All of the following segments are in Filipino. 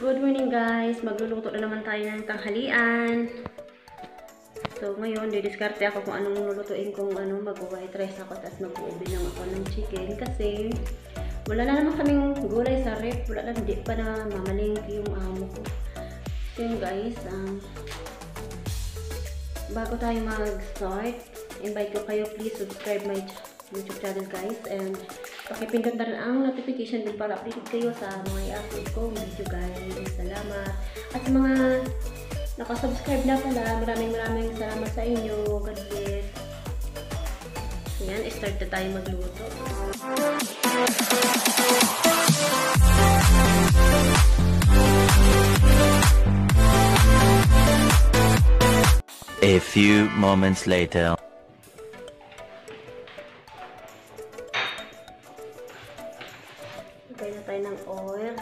Good morning guys! Magluluto na naman tayo ng tanghalian. So ngayon, didiskarte ako kung anong lulutuin kung ano, mag-white rice ako tapos mag-uubin lang ako ng chicken kasi wala na naman kaming gulay sa rep. Wala na, hindi pa na mamalingki yung amo ko. So guys, um, bago tayo mag-start, invite ko kayo please subscribe my YouTube channel guys and pakipindot na rin ang notification din para updated kayo sa mga i-upload kong video guys. Salamat. At sa mga nakasubscribe na pala, maraming maraming salamat sa inyo. God bless. Yan, start na tayo magluto. A few moments later. Lagay na tayo ng oil.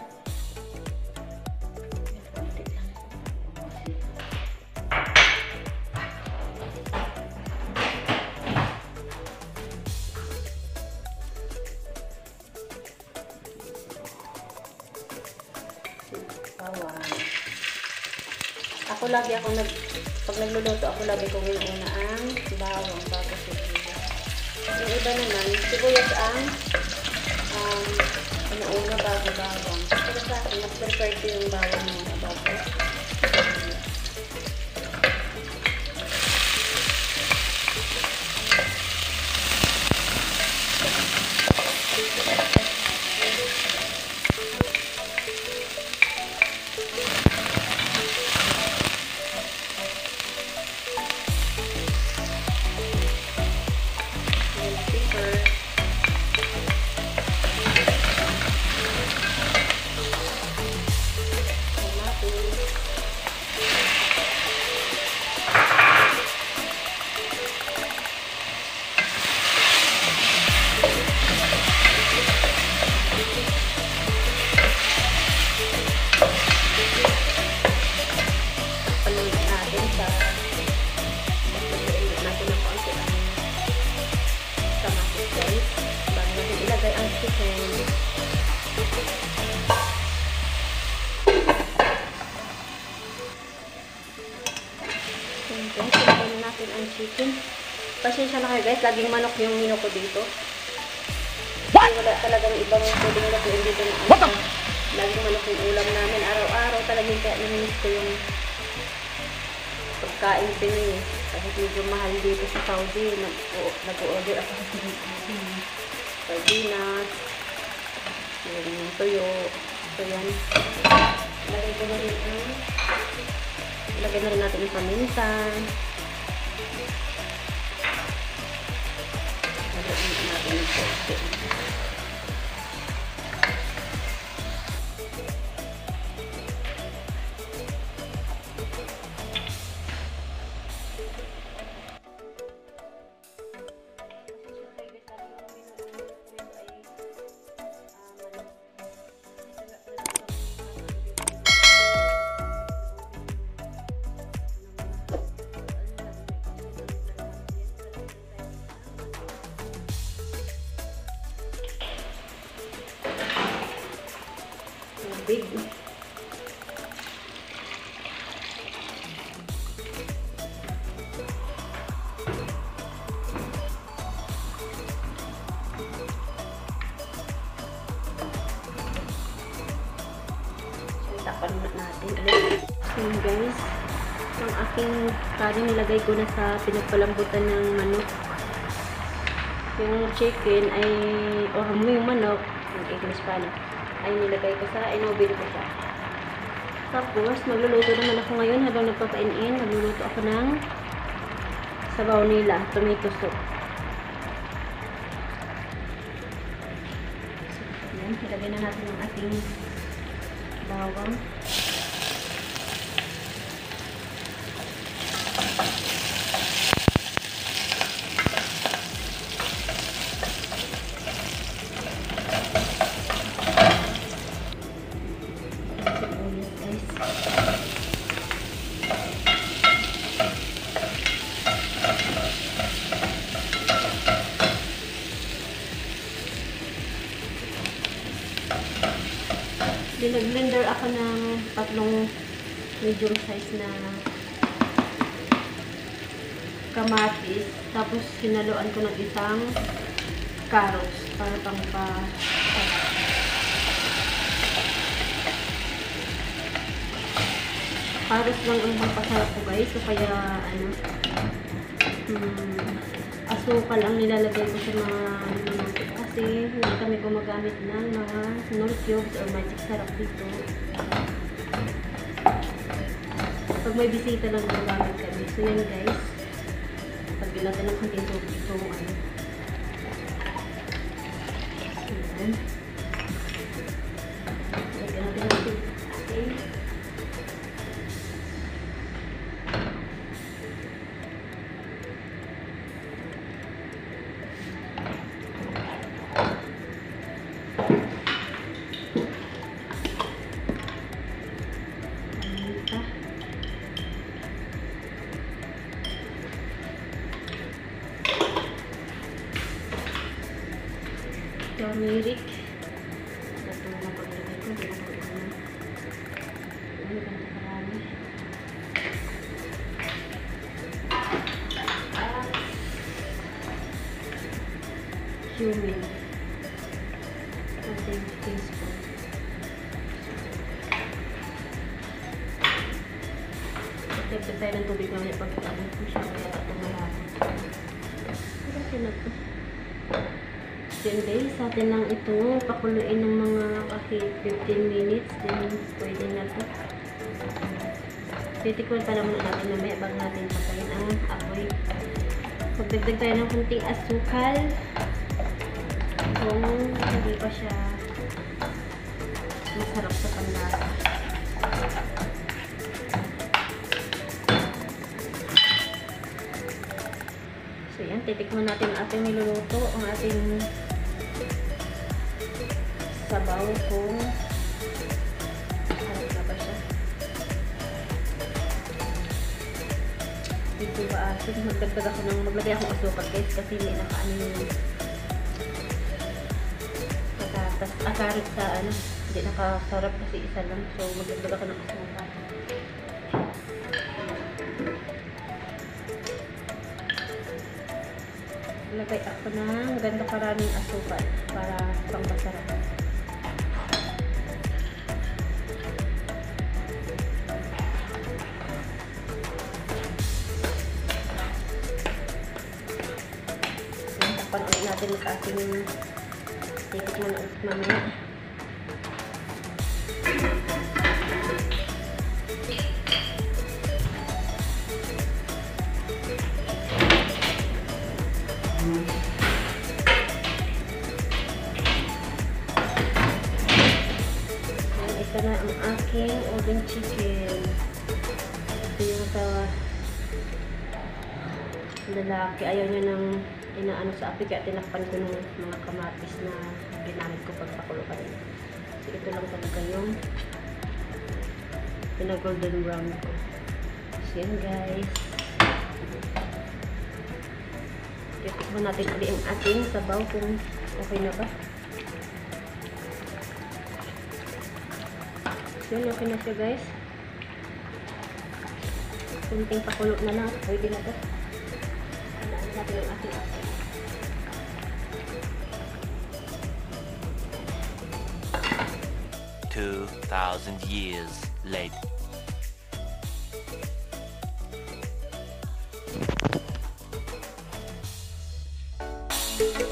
Bawang. Ako lagi ako nag pag nagluluto ako lagi kong inuuna ang bawang bago sibuyas. Yung iba naman, sibuyas ang um, inuuna bago bawang. Pero sa akin, mas prefer ko yung bawang muna bago. Chicken. Ayan guys, natin ang chicken. Pasensya na kayo guys, laging manok yung mino ko dito. What? Wala talagang ibang pwedeng lutuin dito na ano. Laging manok yung ulam namin. Araw-araw talagang kaya naminis ko yung pagkain Pinoy. eh. Kahit medyo mahal dito sa Saudi, nag-order ako sa sardinas, yung tuyo. So yan. Lagay ko na rin ang Lagay na rin natin yung paminta. Lagay na natin yung konti. Big. Tapan na natin ulit. So guys, ang aking kanin nilagay ko na sa pinagpalambutan ng manok. Yung chicken ay, or yung manok, yung English pala, ay nilagay ko sa, inobin ko siya. Tapos, magluluto naman ako ngayon habang nagpapain-in. Magluluto ako ng sabaw nila, tomato soup. So, yan, ilagay na natin ang ating bawang. Pinag-blender ako ng tatlong medium size na kamatis. Tapos sinaluan ko ng isang carrots para pang pa carrots lang ang pampasarap ko guys. So kaya ano hmm, asukal ang nilalagay ko sa mga niluluto kasi hindi kami gumagamit ng mga nor cubes or magic sarap dito. Pag may bisita lang gumagamit kami. So yan guys. Pag natin ng konting tubig itong ano. Yan. Turmeric. Ito na paglagay ko. Hindi na ko ito na. Ano ganito karami. Ah. Cumin. Konting teaspoon. Dagdag tayo ng tubig mamaya pag ano ko siya kaya ito marami. Ano na to? Then guys, atin lang ito pakuluin ng mga kahit 15 minutes. Then pwede na to. Titikman pa naman natin mamaya bago natin patayin ang apoy. Magdagdag tayo ng kunting asukal. Kung hindi pa siya masarap sa panlasa. So yan, titikman natin ang ating niluluto, ang ating sabaw kung sarap na ba siya. Hindi ba asin? Magdagdag ako ng, maglagay ako asukal guys kasi hindi nakaano yung nakatas, akarit sa ano, hindi nakasarap kasi isa lang. So magdagdag ako ng asukal. Lagay ako ng ganda karaming asukal para pang masarap. Ulit natin sa ating tikit mo na mamaya. Ito na ang aking oven chicken. Ito. Ayaw niya nang inaano sa api kaya tinakpan ko ng mga kamatis na ginamit ko pagpakulo kanina. So ito lang talaga yung pina-golden brown ko. So yan guys. Titikman natin ulit ang ating sabaw kung okay na ba. Yun, okay na siya guys. Kunting pakulo na lang. Pwede na to. Two thousand years later. Thank